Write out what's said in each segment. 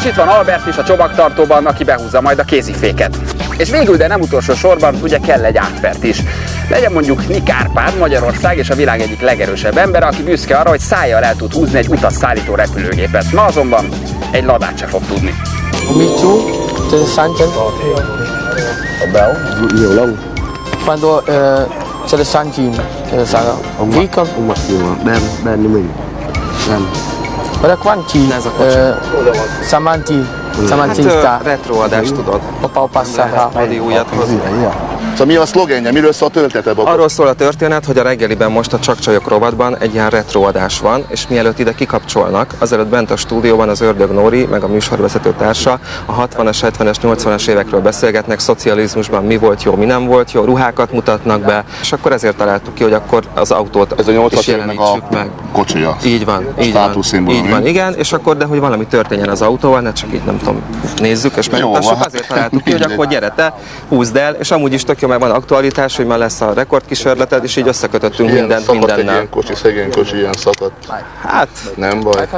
És itt van Albert is a csomagtartóban, aki behúzza majd a kéziféket. És végül, de nem utolsó sorban, ugye kell egy átvert is. Legyen mondjuk Nick Árpád, Magyarország és a világ egyik legerősebb ember, aki büszke arra, hogy szájjal el tud húzni egy utasszállító repülőgépet. Ma azonban egy ladát se fog tudni. Michu, từ sang chân béo nhiều lông Quando c'è le sanguine, c'è le sangue. ông mặc, con, ông mặc mà đen đen như mình đen uh, Samanti, Samanti Hát sta. ö, retroadás tudod. Opa, opa, Lehet valami újat hozni. Szóval mi a szlogenje, miről szól a története, Bob? Arról szól a történet, hogy a reggeliben most a Csak Csajok rovatban egy ilyen retroadás van, és mielőtt ide kikapcsolnak, azelőtt bent a stúdióban az Ördög Nóri, meg a műsorvezető társa a 60-as, 70-es, 80-as évekről beszélgetnek, szocializmusban mi volt jó, mi nem volt jó, ruhákat mutatnak be, és akkor ezért találtuk ki, hogy akkor az autót Ez a 80-as is éveknek a jelenítsük meg. kocsija. Így van, így van, így van, igen, és akkor, de hogy valami történjen az autóval, ne csak így nem tudom, nézzük és megmutassuk, azért találtuk ki, hogy akkor gyere te, húzd el, és amúgy is tök jó, mert van aktualitás, hogy már lesz a rekordkísérleted, és így összekötöttünk Ilyen mindent szakadt mindennel. ilyen kocsi, szegény kocsi, ilyen szakadt. Hát, Nem baj.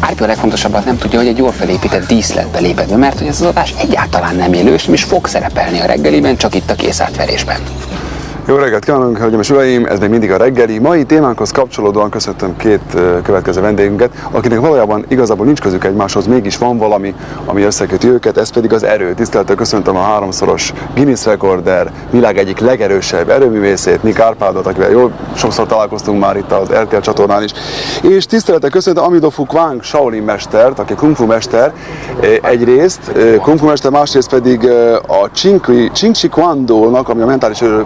Árpi a legfontosabbat nem tudja, hogy egy jól felépített díszletbe lépett be, mert hogy ez az adás egyáltalán nem élő, és fog szerepelni a reggeliben, csak itt a készátverésben. Jó reggelt kívánunk, hölgyeim és uraim! Ez még mindig a reggeli. Mai témánkhoz kapcsolódóan köszöntöm két következő vendégünket, akiknek valójában igazából nincs közük egymáshoz, mégis van valami, ami összeköti őket, ez pedig az erő. Tisztelettel köszöntöm a háromszoros Guinness rekorder, világ egyik legerősebb erőművészét, Nick Árpádot, akivel jól sokszor találkoztunk már itt az RTL csatornán is. És tisztelettel köszöntöm Amidofu Kwang Shaolin mestert, aki kung fu mester egyrészt, kung fu mester, másrészt pedig a Ching Chi Kwando-nak, ami a mentális erő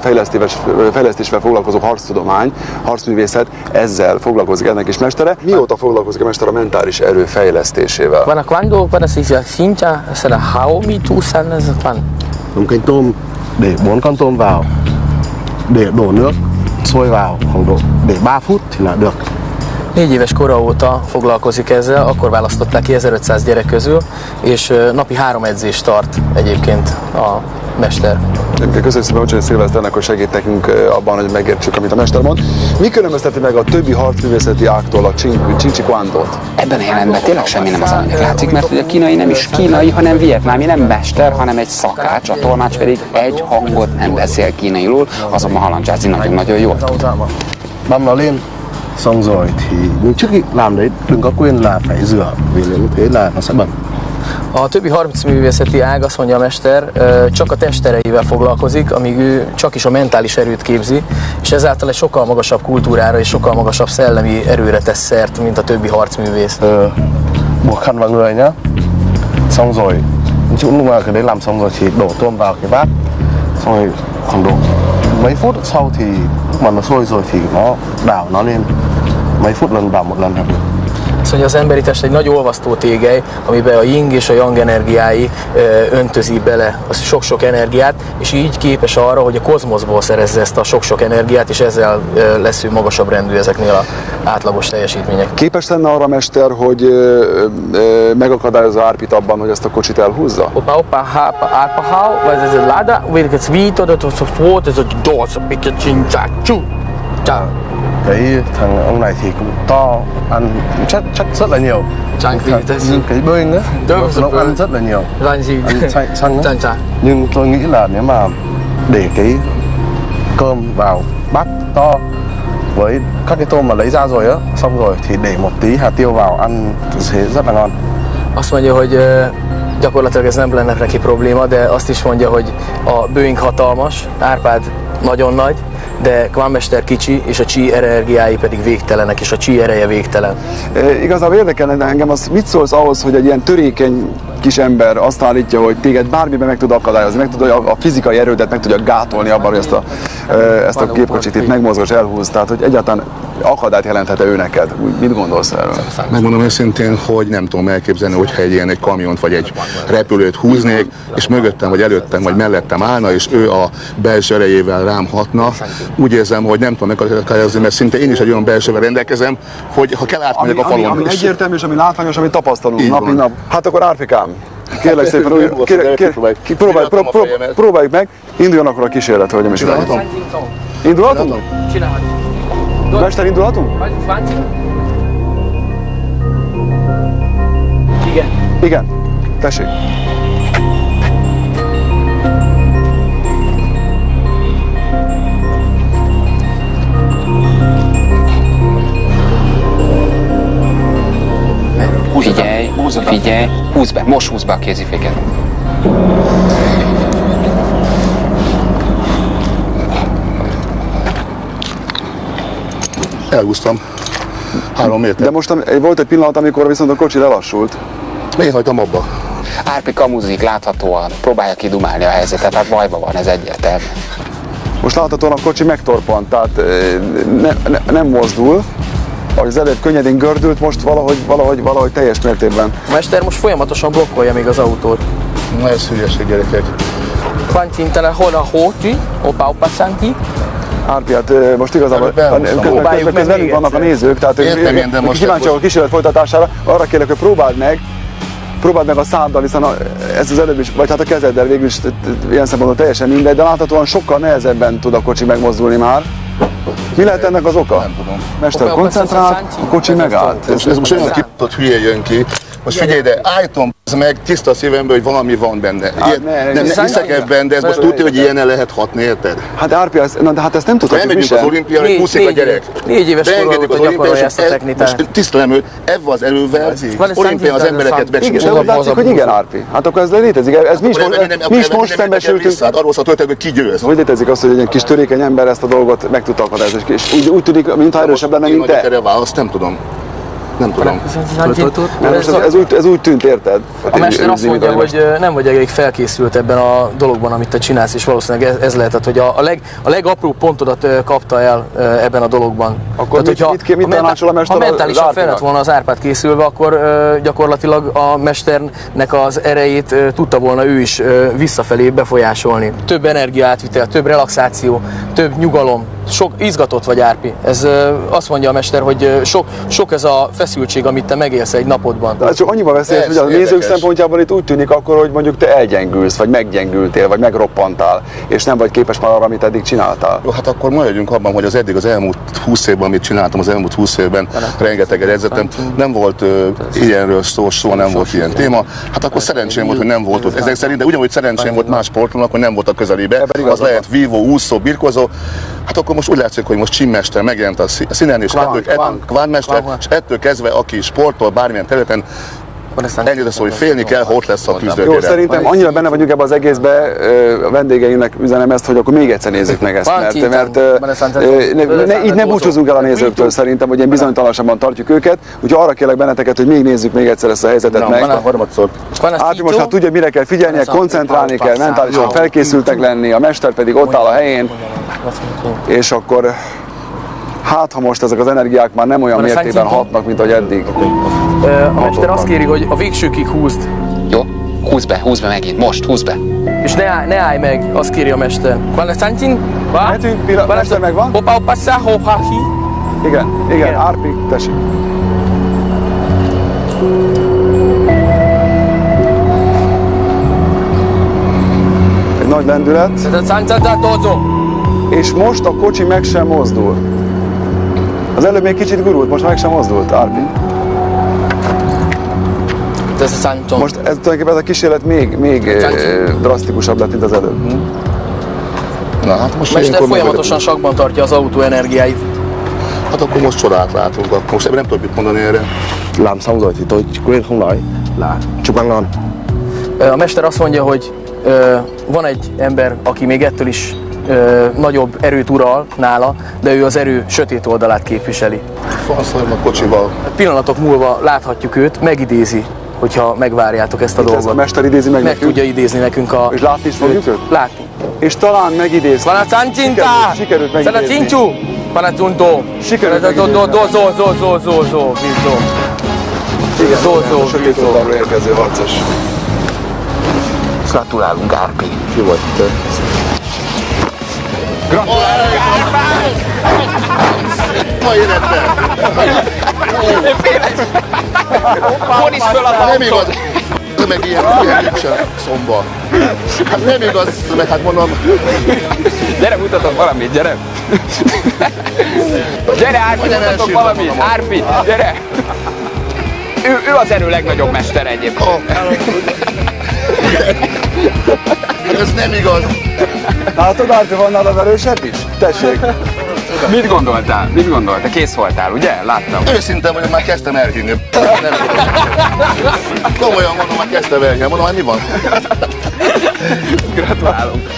fejlesztével, fejlesztésvel foglalkozó harctudomány, harcművészet, ezzel foglalkozik ennek is mestere. Mióta foglalkozik a mester a mentális erő fejlesztésével? Guarda, quando guarda si si sincha, sarà Haomi tu san là quan. dùng canh tôm để bốn con tôm vào để đổ nước sôi vào khoảng độ để 3 phút thì là được Négy éves kora óta foglalkozik ezzel, akkor választották ki 1500 gyerek közül, és napi három edzést tart egyébként a mester. Köszönjük szépen Ocsány Szilveszternek, hogy segít nekünk abban, hogy megértsük, amit a mester mond. Mi különbözteti meg a többi harcművészeti ágtól a Ching Chi Kwando-t? Ebben a jelenetben tényleg semmi nem az alanyag látszik, mert hogy a kínai nem is kínai, hanem vietnámi, nem mester, hanem egy szakács, a tolmács pedig egy hangot nem beszél kínaiul, azonban halandzsázni nagyon-nagyon jól tud. nó lên xong rồi thì nhưng trước khi làm đấy đừng có quên là phải rửa vì nếu như thế là nó sẽ bẩn. A többi harcművészeti ág, azt mondja a mester, csak a testereivel foglalkozik, amíg ő csak is a mentális erőt képzi, és ezáltal egy sokkal magasabb kultúrára és sokkal magasabb szellemi erőre tesz szert, mint a többi harcművész. ờ, buộc khăn vào người nhá. Xong rồi chút lúc mà cái đấy làm xong rồi thì đổ tôm vào cái bát xong rồi khoảng độ mấy phút sau thì mà nó sôi rồi thì nó đảo nó lên. Mấy phút lần đảo một lần là được. Mondja, az emberi test egy nagy olvasztó tégely, amiben a ying és a yang energiái öntözi bele a sok-sok energiát, és így képes arra, hogy a kozmoszból szerezze ezt a sok-sok energiát, és ezzel lesz ő magasabb rendű ezeknél a átlagos teljesítmények. Képes lenne arra a mester, hogy ö, ö, megakadályozza Árpit abban, hogy ezt a kocsit elhúzza? Opa, opa, hapa, apa, hau, weil das ist leider, weil das Vito, das ist so, das ist dos, ein bisschen chincha, chu, cha, cái thằng ông này thì cũng to ăn chất chất rất là nhiều Chang Thằng- thì như cái Boeing á Đúng nó, nó rồi. ăn rất là nhiều Lan gì, ăn xanh xăng á chan cha. nhưng tôi nghĩ là nếu mà để cái cơm vào bát to với các cái tôm mà lấy ra rồi á xong rồi thì để một tí hạt tiêu vào ăn sẽ rất là ngon Azt mondja, hogy gyakorlatilag ez nem lenne neki probléma, de azt is mondja, hogy a Boeing hatalmas, Árpád nagyon nagy, de Kvámester kicsi, és a Chi energiái pedig végtelenek, és a Chi ereje végtelen. E, igazából érdekelne engem az, mit szólsz ahhoz, hogy egy ilyen törékeny kis ember azt állítja, hogy téged bármiben meg tud akadályozni, meg tudja a, a fizikai erődet meg tudja gátolni abban, hogy ezt a, ezt a gépkocsit itt megmozgos, elhúz, tehát hogy egyáltalán akadályt jelenthet ő neked? Úgy, Mit gondolsz erről? Megmondom őszintén, hogy nem tudom elképzelni, hogyha egy ilyen egy kamiont vagy egy repülőt húznék, és mögöttem, vagy előttem, vagy mellettem állna, és ő a belső erejével rám hatna. Úgy érzem, hogy nem tudom megakadályozni, mert szinte én is egy olyan belsővel rendelkezem, hogy ha kell Ami, átmegyek a ami, falon. ami és- egyértelmű, és ami látványos, amit tapasztalunk Így nap, van. nap. Hát akkor Árpikám, kérlek szépen, úgy, kérlek, kérlek, próbálj. pró, pró, próbáljuk meg, induljon akkor a kísérlet, hölgyem és uraim. Indulhatunk? Mester, indulhatunk? Igen, tessék. Figyelj, húzd be, most húzd be a kéziféket. Elhúztam. Három méter. De most volt egy pillanat, amikor viszont a kocsi lelassult. Én hagytam abba. Árpi kamuzik láthatóan, próbálja kidumálni a helyzetet, hát bajban van, ez egyértelmű. Most láthatóan a kocsi megtorpant, tehát ö, ne, ne, nem mozdul. Ahogy az előbb könnyedén gördült, most valahogy, valahogy, valahogy teljes mértékben. A mester most folyamatosan blokkolja még az autót. Na ez hülyeség gyerekek. Quantintele hol a hóti, opa opa santi. Árpi, ö, most igazából közben, közben, velünk vannak a nézők, tehát Értem én, de most- kíváncsiak a kísérlet folytatására. Arra kérlek, hogy próbáld meg, próbáld meg a száddal, hiszen a, ez az előbb is, vagy hát a kezeddel végül is ilyen szempontból teljesen mindegy, de láthatóan sokkal nehezebben tud a kocsi megmozdulni már. Mi lehet ennek az oka? Nem tudom. Mester Opa, koncentrál, opa, a kocsi megállt. Ez, ez most olyan kipott hülye jön ki. Most figyelj, de állítom ez meg tiszta szívemből, hogy valami van benne. Ilyen, ne, ne, nem, ne, nem hiszek ebben, de ez most tudja, hogy ilyen lehet hatni, érted? Hát Árpi, ez, na, de hát ezt nem mi elmegyünk az olimpiára, Négy- puszik a gyerek. négy éves óta az olimpiára, ezt a technikát. Most tisztelem őt, ebben az ez olimpián az embereket szám. Igen, de úgy látszik, hogy igen, Árpi. Hát akkor ez létezik. Ez mi is, most, mi is most szembesültünk. Arról szólt történet, hogy ki győz. Hogy létezik az, hogy egy ilyen kis törékeny ember ezt a dolgot meg tudta akadályozni, és úgy, úgy tűnik, mintha erősebb lenne, Én mint te. erre választ, nem tudom. Nem tudom. Most ez, úgy, ez úgy tűnt, érted? A mester azt mondja, hogy nem vagy elég felkészült ebben a dologban, amit te csinálsz, és valószínűleg ez, ez lehetett, hogy a, a, leg, a legapróbb pontodat kapta el ebben a dologban. Akkor mit- mit ké- mit ha tanácsol a mester ha mentálisan fel lett volna az Árpád készülve, akkor gyakorlatilag a mesternek az erejét tudta volna ő is visszafelé befolyásolni. Több energiaátvitel, több relaxáció, több nyugalom, sok izgatott vagy Árpi. Ez azt mondja a mester, hogy sok, sok ez a feszültség, amit te megélsz egy napodban. De ez csak annyiban veszélyes, hogy a nézők érdekes. szempontjából itt úgy tűnik akkor, hogy mondjuk te elgyengülsz, vagy meggyengültél, vagy megroppantál, és nem vagy képes már arra, amit eddig csináltál. Jó, hát akkor maradjunk abban, hogy az eddig az elmúlt 20 évben, amit csináltam, az elmúlt 20 évben rengeteget edzettem, nem volt ö, ilyenről szó, soha nem volt ilyen téma. Hát akkor szerencsém volt, hogy nem volt ott. Ezek szerint, de ugyanúgy szerencsém volt más sportolónak, hogy nem volt a közelébe. Az lehet vívó, úszó, birkozó. Hát akkor most úgy látszik, hogy most csimmester megjelent a szí- színen, és Kván, ettől, kván, ettől, kvánmester, kván. és ettől kezdve, aki sportol bármilyen területen, ennyire szó, hogy félni kell, ha ott lesz a Jó, küzdőtére. szerintem annyira benne vagyunk ebbe az egészbe, a vendégeinknek üzenem ezt, hogy akkor még egyszer nézzük meg ezt, mert, mert ne, ne, így ne búcsúzunk el a nézőktől szerintem, hogy ilyen bizonytalanságban tartjuk őket, úgyhogy arra kérlek benneteket, hogy még nézzük még egyszer ezt a helyzetet meg. Harmadszor. Árpi most hát tudja, mire kell figyelnie, koncentrálni kell, mentálisan felkészültek lenni, a mester pedig ott áll a helyén, és akkor hát ha most ezek az energiák már nem olyan Van mértékben hatnak, mint ahogy eddig. A mester azt kéri, hogy a végsőkig húzd, Jó? Húzd be, húzd be megint, most, húzd be. és ne, állj- ne állj meg, azt kéri a mester. Van a Santin? Mehetünk, pillanat, mester megvan? Hoppá, hoppá, szá, hoppá, hi. Igen, igen, Igen. Árpi, tessék. Egy nagy lendület, és most a kocsi meg sem mozdul. Az előbb még kicsit gurult, most meg sem mozdult, Árpi. Ez a Santon. Most ez tulajdonképpen ez a kísérlet még, még ö, drasztikusabb lett, mint az előbb. Na, hát most Mester folyamatosan sakban tartja az autó energiáit. Hát akkor most csodát látunk, akkor most ebben nem tudok mit mondani erre. Làm xong rồi thì tôi quên không nói là chúc ăn ngon. A mester azt mondja, hogy ö, van egy ember, aki még ettől is ö, nagyobb erőt ural nála, de ő az erő sötét oldalát képviseli. Fanszolom a kocsival. Pillanatok múlva láthatjuk őt, megidézi, hogyha megvárjátok ezt a Itt dolgot. a mester idézi meg, meg nekünk, tudja idézni nekünk a... és látni is fogjuk őt? Látni. És talán megidéz. Van a Santinta! Sikerült- sikerült Van a megidézni. Cincu! Van a Tunto! Sikerült megidézni. zo, zo, zo, zo, zo, zo, zo. Igen, Zó, zó, sötét zó. oldalról érkező harcos. Gratulálunk, Árpi. Ki vagy te? Ma életben! Von is föl a Nem igaz! Meg ilyen, ilyen nincsen szomba. Hát nem igaz, meg hát mondom, Gyere, mutatok valamit, gyere! Gyere, Árpi, mutatok valamit! Árpi, gyere! Ő, ő az erő legnagyobb mestere egyébként. Ez nem igaz. Látod, Árpi, van nála erősebb is? Tessék. Mit gondoltál? Mit gondoltál? Kész voltál, ugye? Láttam. Őszinte vagyok, már kezdtem elhinni. Komolyan mondom, már kezdtem elhinni. Mondom, hogy mi van? Gratulálunk.